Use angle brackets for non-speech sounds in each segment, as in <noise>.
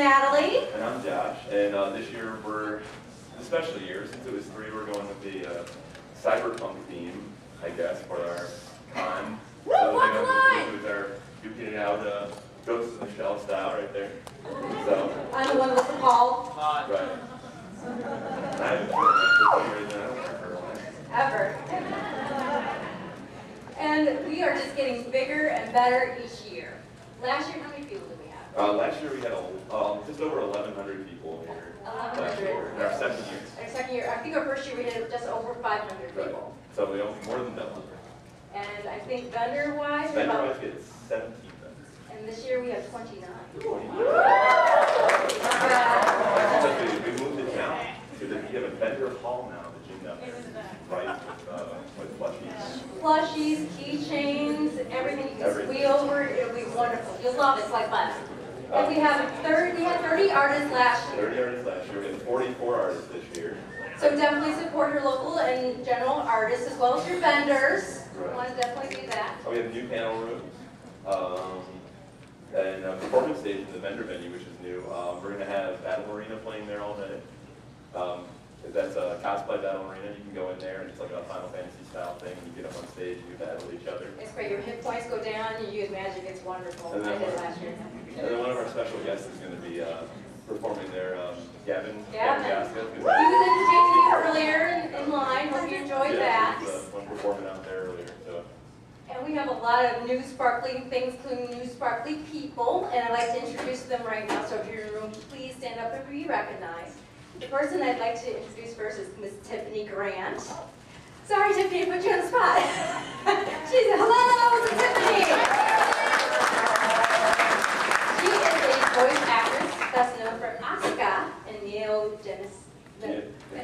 Natalie. And I'm Josh, and uh, this year we're, a special year, since it was three, we're going with the uh, cyberpunk theme, I guess, for our con. Woo, So, walk you know, the line! With our, duking it out, uh, Ghost of the Shell style right there. So, I'm the one with the call, right. <laughs> I haven't seen it for some reason, I don't remember why. ever. <laughs> And we are just getting bigger and better each year. Last year, how many people did we have? Uh, last year we had a, um, just over 1,100 people here. Last year, in 1,100. our second year. Our second year, I think our first year we had just over 500 Right. people. So we almost more than that doubled. And I think vendor-wise, vendor-wise we had 17 vendors. and this year we have 29. 29. Yeah. So we, moved it down to the, we have a vendor hall now, the gym down there, right, uh, with plushies. Plushies, keychains, everything can over, it'll be wonderful. You'll love it, it's like butter. And we have 30, we had 30 artists last year. Thirty artists last year, we had forty-four artists this year. So definitely support your local and general artists as well as your vendors. Right. Want to definitely do that. Uh, We have new panel rooms, um, and a performance stage in the vendor venue, which is new. Um, we're gonna have Battle Arena playing there all day. Um, that's a cosplay Battle Arena, you can go in there and it's like a Final Fantasy style thing, and you get up on stage and you battle each other. It's great, your hit points go down, you use magic, it's wonderful. I did last year. And then one of our special guests is gonna be, uh, performing there, um, Gavin, Gavin. Gavin Gasca. He was you earlier in- in line, hope you enjoyed Yeah, that. he was, uh, One performing out there earlier, so. And we have a lot of new sparkly things, including new sparkly people, and I'd like to introduce them right now, so if you're in the room, please stand up and be recognized. The person I'd like to introduce first is Miss Tiffany Grant. Sorry, Tiffany, to put you on the spot. <laughs> She's said, hello, it's Tiffany. She is a voice actress that's known for Asuka and Neon Genesis. Yeah,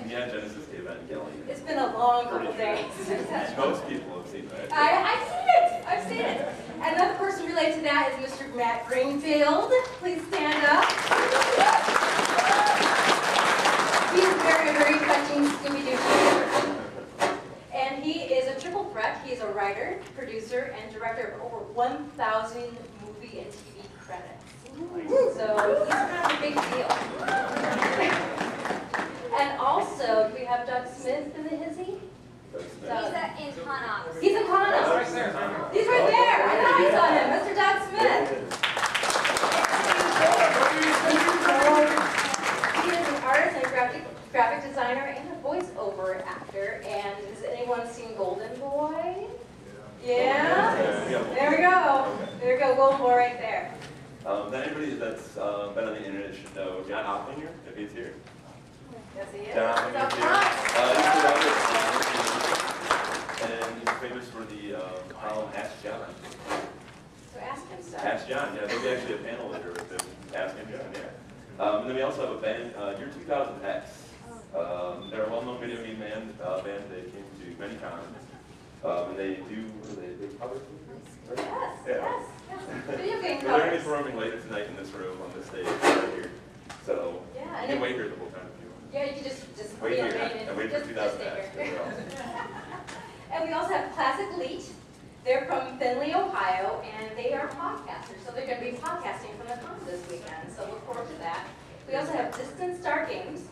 yeah, Genesis Evangelion. It's been a long couple days. <laughs> Most people have seen that. I, I've seen it. I've seen it. Another person related to that is Mr. Matt Greenfield. Please stand up. He's a very, very touching Scooby-Doo character. And he is a triple threat. He is a writer, producer, and director of over 1,000 movie and TV credits. So he's kind of a big deal. And also, we have Doug Smith in the hizzy? That's Doug. nice. He's in Conox. He's in Connell. He's right there. I know I saw him. Mr. Doug Smith. He is an artist and a graphic, graphic designer and a voiceover actor. And has anyone seen Golden Boy? Yeah? There we go. There we go, Golden Boy right there. Um, then anybody that's uh, been on the internet should know John Oppliger, if he's here. Yes, he is. John He's here. Uh, he's and he's famous for the um, column Ask John. So ask him, sir. Ask John, yeah, there'll be actually a panel later with him, Asking John, yeah. Um, and then we also have a band, uh, Year 2000X. Um, they're a well-known video game band, uh, band. They came to many cons. Um, and they do, they, they cover? Yes, Yeah. yes, yes. Video <laughs> game they're gonna be performing later tonight in this room on this stage right here. So Yeah, you and can it- wait here the whole time if you want. Yeah, you can just, just Wait here main and wait for just, 2000 just stay here. <laughs> And we also have Classic Elite. They're from Findlay, Ohio, and they are podcasters. So they're going to be podcasting from the con this weekend. So look forward to that. We also have Distant Star Games.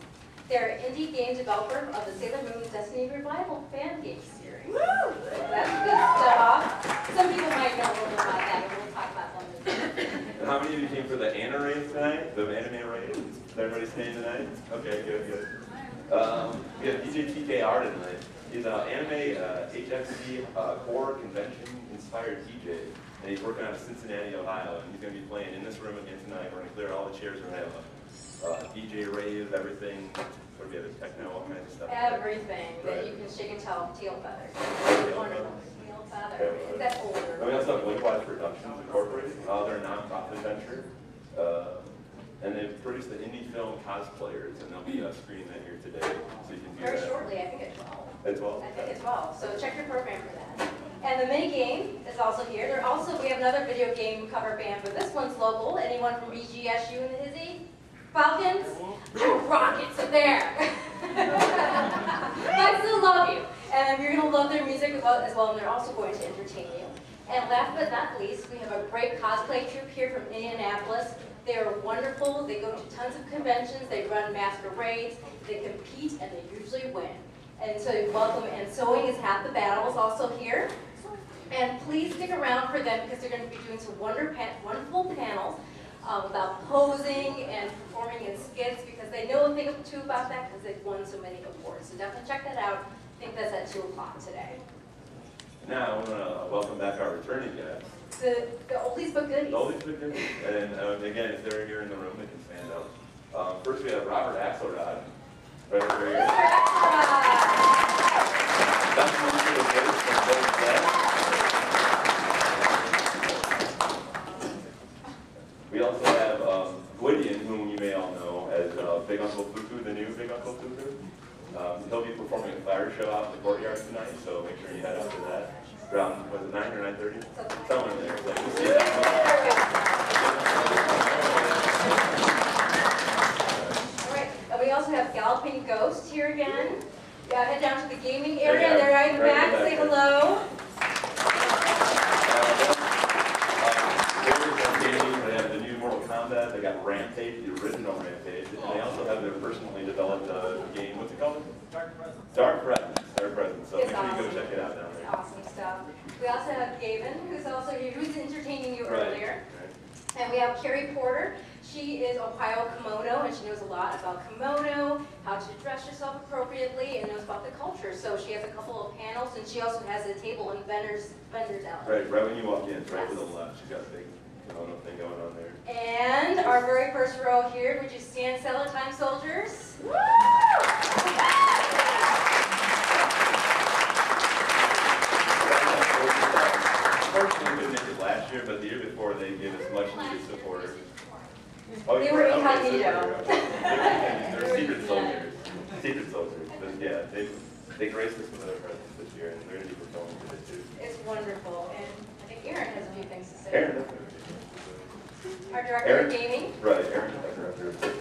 They're an indie game developer of the Sailor Moon Destiny Revival fan game series. So that's good stuff. Some people might know a little about that, but we'll talk about them as well. How many of you came for the Anna rave tonight? The anime rave? Is everybody staying tonight? Okay, good, good. Um, we have DJ TKR tonight. He's an anime uh, HFC uh, core convention inspired DJ. And he's working out of Cincinnati, Ohio. And he's going to be playing in this room again tonight. We're going to clear all the chairs. We're going to have a uh, DJ rave, everything. What do we have? Techno, all kinds of stuff. Everything that you can shake and tell, teal feathers. Wonderful. Teal feather. That's And older. we also have Blinkwise Productions Incorporated. Uh, they're a nonprofit venture. Uh, and they've produced the indie film Cosplayers, and they'll be uh, screening that here today. So you can do Very that. shortly, I think at 12. At 12? I think at 12, so check your program for that. And the mini game is also here. There also, we have another video game cover band, but this one's local. Anyone from BGSU in the Hizzy? Falcons? Oh, Rockets are there. <laughs> I still love you. And you're gonna love their music as well, and they're also going to entertain you. And last but not least, we have a great cosplay troupe here from Indianapolis. They are wonderful, they go to tons of conventions, they run masquerades, they compete, and they usually win. And so welcome, and sewing is half the battle is also here. And please stick around for them because they're going to be doing some wonderful panels um, about posing and performing in skits because they know a thing or two about that because they've won so many awards. So definitely check that out. I think that's at 2 o'clock today. Now, I want to welcome back our returning guests. The, the oldies but goodies. Always good news. And um, again, if they're here in the room, they can stand up. Um, First, we have Robert Axelrod. Right over Mr. here. Extra! That's one for the voice from both sides. We also have um, Gwydion, whom you may all know as uh, Big Uncle Fufu, the new Big Uncle Fufu. Um, He'll be performing a fire show out in the courtyard tonight, so make sure you head out to that. Around, was it nine or nine thirty? Somewhere in there. So we'll see you All right, and we also have Galloping Ghost here again. Yeah, head down to the gaming area, they're right in the back, say hello. They have the new Mortal Kombat, they got Rampage, the original Rampage, and they also have their personally developed uh, game, what's it called? Dark Presence. Dark Presence, Dark Presence, so make It's sure you go awesome. check it out down there. Awesome stuff. We also have Gavin, who's also here, who's entertaining you Right, earlier. right. And we have Carrie Porter. She is Ohio Kimono, and she knows a lot about kimono, how to dress yourself appropriately, and knows about the culture. So she has a couple of panels, and she also has a table and vendors, vendors out. Right, right when you walk in, it's right to the left, she's got a big kimono thing going on there. And our very first row here, would you stand, Cellar Time Soldiers? Woo! Unfortunately, we didn't make it last year, but the year before, they gave us much needed support. Oh, They were incognito. They're secret soldiers, secret soldiers, but yeah, they, they graced us with their presence this year, and they're gonna be performing today too. It's wonderful, and I think Aaron has a few things to say. Aaron, Our Director Aaron? of Gaming. right, Aaron, our director.